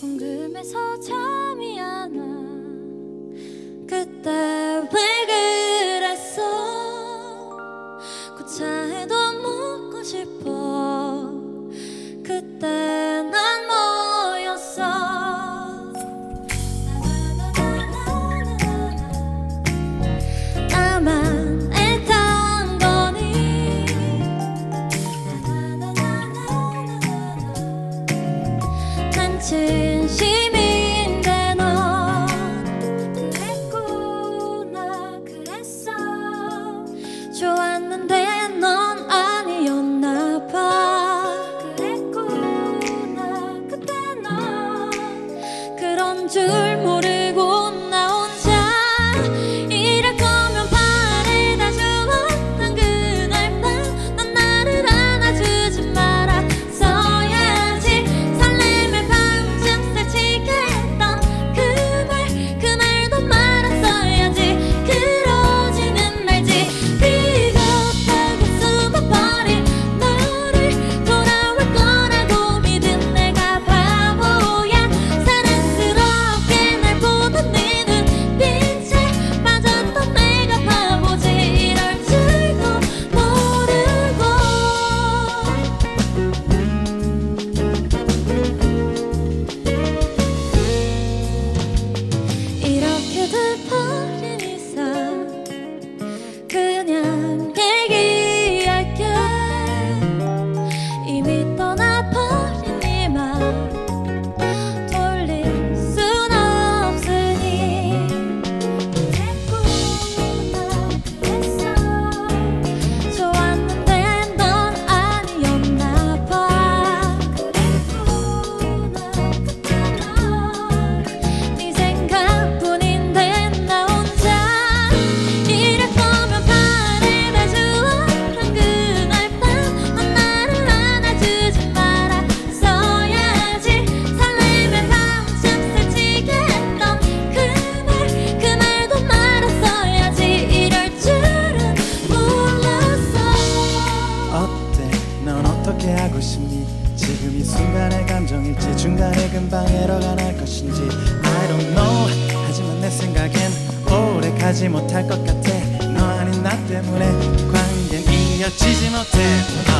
궁금해서 잠이 안 와. 진심인데 넌 그랬구나 그랬어. 좋았는데 넌 아니었나 봐. 그랬구나 그때 넌 그런 줄 작은 방해로가 날 것인지 I don't know. 하지만 내 생각엔 오래 가지 못할 것 같아. 너 아닌 나 때문에 관계는 이어지지 못해.